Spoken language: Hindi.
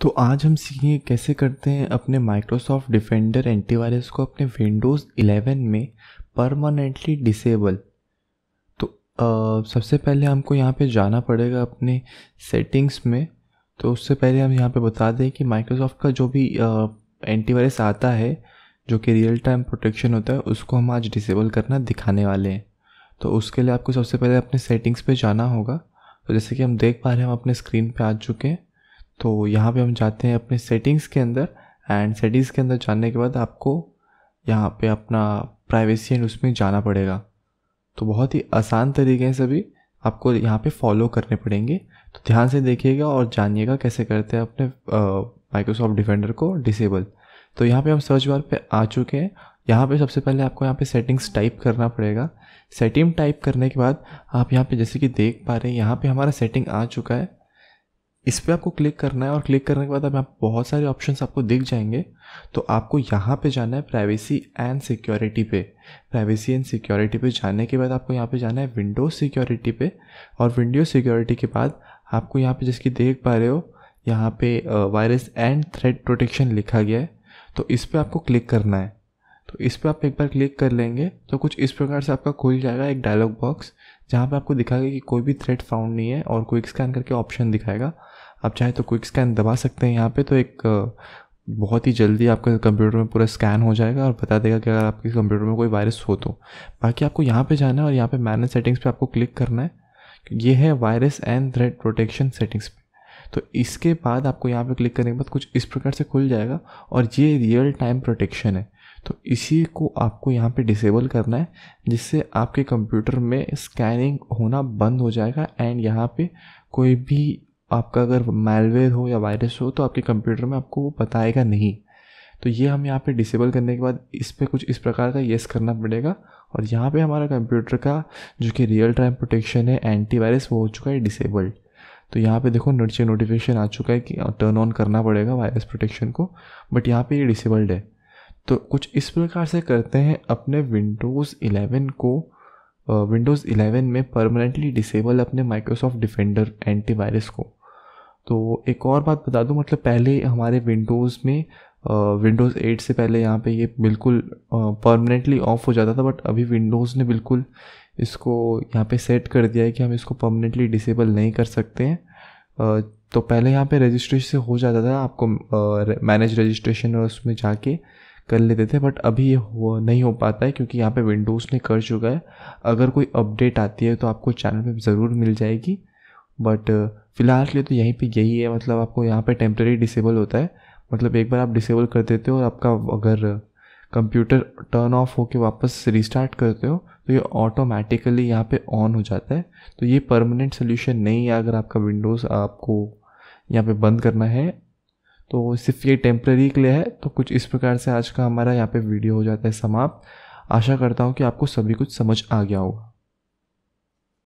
तो आज हम सीखेंगे कैसे करते हैं अपने माइक्रोसॉफ्ट डिफेंडर एंटीवायरस को अपने विंडोज़ 11 में परमानेंटली डिसेबल तो आ, सबसे पहले हमको यहाँ पे जाना पड़ेगा अपने सेटिंग्स में। तो उससे पहले हम यहाँ पे बता दें कि माइक्रोसॉफ्ट का जो भी एंटीवायरस आता है जो कि रियल टाइम प्रोटेक्शन होता है उसको हम आज डिसेबल करना दिखाने वाले हैं। तो उसके लिए आपको सबसे पहले अपने सेटिंग्स पे जाना होगा। तो जैसे कि हम देख पा रहे हैं हम अपने स्क्रीन पे आ चुके हैं। तो यहाँ पे हम जाते हैं अपने सेटिंग्स के अंदर एंड सेटिंग्स के अंदर जाने के बाद आपको यहाँ पे अपना प्राइवेसी एंड उसमें जाना पड़ेगा। तो बहुत ही आसान तरीके हैं सभी। आपको यहाँ पे फॉलो करने पड़ेंगे। तो ध्यान से देखिएगा और जानिएगा कैसे करते हैं अपने माइक्रोसॉफ्ट डिफेंडर को डिसेबल तो यहाँ पे हम सर्च बार पे आ चुके हैं। यहाँ पे सबसे पहले आपको यहाँ पे सेटिंग्स टाइप करना पड़ेगा। सेटिंग टाइप करने के बाद आप यहाँ पे जैसे कि देख पा रहे हैं, यहाँ पे हमारा सेटिंग आ चुका है। इस पर आपको क्लिक करना है और क्लिक करने के बाद अब आप बहुत सारे ऑप्शन आपको दिख जाएँगे। तो आपको यहाँ पे जाना है प्राइवेसी एंड सिक्योरिटी पे। प्राइवेसी एंड सिक्योरिटी पे जाने के बाद आपको यहाँ पे जाना है विंडोज़ सिक्योरिटी पे और विंडोज़ सिक्योरिटी के बाद आपको यहाँ पे जिसकी देख पा रहे हो, यहाँ पे वायरस एंड थ्रेड प्रोटेक्शन लिखा गया है। तो इस पर आपको क्लिक करना है। तो इस पर आप एक बार क्लिक कर लेंगे तो कुछ इस प्रकार से आपका खुल जाएगा एक डायलॉग बॉक्स जहाँ पे आपको दिखाएगा कि कोई भी थ्रेड फाउंड नहीं है और क्विक स्कैन करके ऑप्शन दिखाएगा। आप चाहे तो क्विक स्कैन दबा सकते हैं यहाँ पे तो एक बहुत ही जल्दी आपका कंप्यूटर में पूरा स्कैन हो जाएगा और बता देगा कि अगर आपके कंप्यूटर में कोई वायरस हो तो। बाकी आपको यहाँ पे जाना है और यहाँ पे मैनेज सेटिंग्स पे आपको क्लिक करना है। ये है virus and threat protection settings तो इसके बाद आपको यहाँ पे क्लिक करने के बाद कुछ इस प्रकार से खुल जाएगा और ये रियल टाइम प्रोटेक्शन है। तो इसी को आपको यहाँ पे डिसेबल करना है, जिससे आपके कंप्यूटर में स्कैनिंग होना बंद हो जाएगा एंड यहाँ पे कोई भी आपका अगर मेलवेयर हो या वायरस हो तो आपके कंप्यूटर में आपको वो बताएगा नहीं। तो ये हम यहाँ पे डिसेबल करने के बाद इस पर कुछ इस प्रकार का येस करना पड़ेगा। और यहाँ पे हमारा कंप्यूटर का जो कि रियल टाइम प्रोटेक्शन है एंटीवायरस वो हो चुका है डिसेबल्ड तो यहाँ पे देखो नीचे नोटिफिकेशन आ चुका है कि टर्न ऑन करना पड़ेगा वायरस प्रोटेक्शन को बट यहाँ पे ये डिसेबल्ड है। तो कुछ इस प्रकार से करते हैं अपने विंडोज़ 11 को विंडोज़ 11 में परमानेंटली डिसेबल अपने माइक्रोसॉफ्ट डिफेंडर एंटीवायरस को। तो एक और बात बता दूँ मतलब पहले हमारे विंडोज़ में विंडोज़ uh, 8 से पहले यहाँ पे ये बिल्कुल परमानेंटली ऑफ़ हो जाता था बट अभी विंडोज़ ने बिल्कुल इसको यहाँ पे सेट कर दिया है कि हम इसको परमानेंटली डिसेबल नहीं कर सकते हैं। uh, तो पहले यहाँ पे रजिस्ट्रेशन से हो जाता था आपको मैनेज रजिस्ट्रेशन और उसमें जाके। कर लेते थे बट अभी ये हो, नहीं हो पाता है क्योंकि यहाँ पे विंडोज़ ने कर चुका है। अगर कोई अपडेट आती है तो आपको चैनल पे ज़रूर मिल जाएगी। बट फ़िलहाल के लिए तो यहीं पे यही है मतलब आपको यहाँ पे टेम्प्रेरी डिसेबल होता है। मतलब एक बार आप डिसेबल कर देते हो और आपका अगर कंप्यूटर टर्न ऑफ़ होके वापस रिस्टार्ट करते हो तो ये ऑटोमेटिकली यहाँ पे ऑन हो जाता है। तो ये परमानेंट सोल्यूशन नहीं है अगर आपका विंडोज़ आपको यहाँ पे बंद करना है। तो सिर्फ़ ये टेम्प्रेरी के लिए है तो कुछ इस प्रकार से आज का हमारा यहाँ पे वीडियो हो जाता है समाप्त। आशा करता हूँ कि आपको सभी कुछ समझ आ गया होगा।